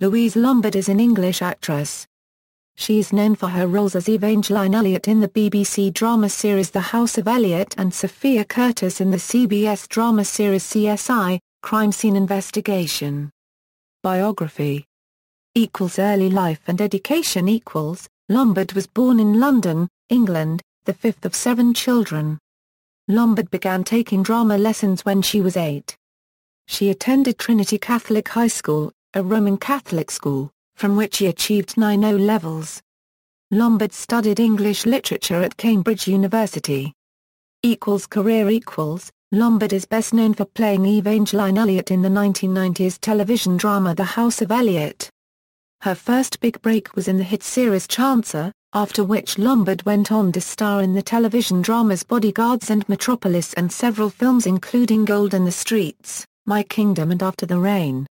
Louise Lombard is an English actress. She is known for her roles as Evangeline Eliott in the BBC drama series The House of Eliott and Sofia Curtis in the CBS drama series CSI, Crime Scene Investigation. Biography Equals Early life and education equals, Lombard was born in London, England, the fifth of seven children. Lombard began taking drama lessons when she was eight. She attended Trinity Catholic High School, a Roman Catholic school, from which she achieved nine O levels. Lombard studied English literature at Cambridge University. Equals career equals, Lombard is best known for playing Evangeline Eliott in the 1990s television drama The House of Eliott. Her first big break was in the hit series Chancer, after which Lombard went on to star in the television dramas Bodyguards and Metropolis and several films including Gold in the Streets, My Kingdom and After the Rain.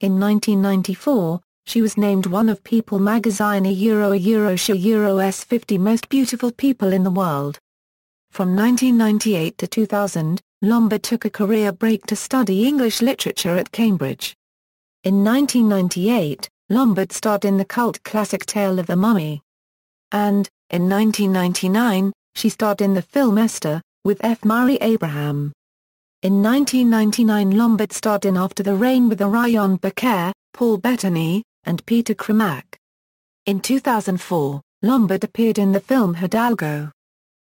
In 1994, she was named one of People magazine a Euro a Euro Euro S 50 Most Beautiful People in the World. From 1998 to 2000, Lombard took a career break to study English literature at Cambridge. In 1998, Lombard starred in the cult classic Tale of the Mummy. And, in 1999, she starred in the film Esther, with F. Murray Abraham. In 1999 Lombard starred in After the Rain with Ariyon Bakare, Paul Bettany, and Peter Krummeck. In 2004, Lombard appeared in the film Hidalgo.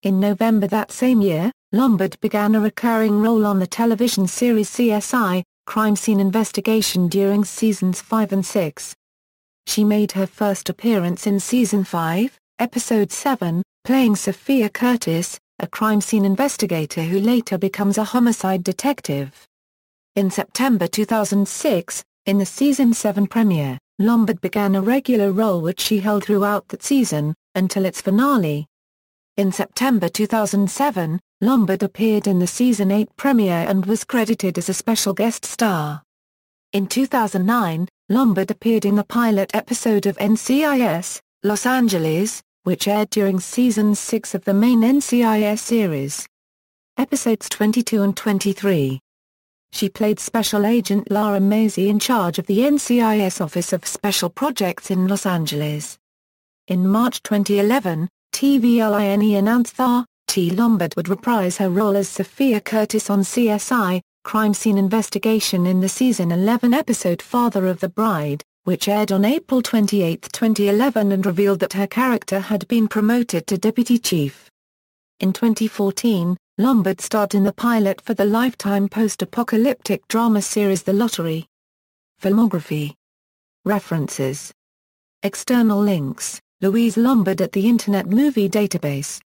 In November that same year, Lombard began a recurring role on the television series CSI, Crime Scene Investigation during seasons 5 and 6. She made her first appearance in Season 5, Episode 7, playing Sofia Curtis, a crime scene investigator who later becomes a homicide detective. In September 2006, in the Season 7 premiere, Lombard began a regular role which she held throughout that season, until its finale. In September 2007, Lombard appeared in the Season 8 premiere and was credited as a special guest star. In 2009, Lombard appeared in the pilot episode of NCIS, Los Angeles, which aired during season 6 of the main NCIS series. Episodes 22 and 23. She played Special Agent Lara Macy in charge of the NCIS Office of Special Projects in Los Angeles. In March 2011, TVLINE announced that T. Lombard would reprise her role as Sofia Curtis on CSI, crime scene investigation in the season 11 episode Father of the Bride, which aired on April 28, 2011 and revealed that her character had been promoted to deputy chief. In 2014, Lombard starred in the pilot for the Lifetime post-apocalyptic drama series The Lottery. Filmography References External links, Louise Lombard at the Internet Movie Database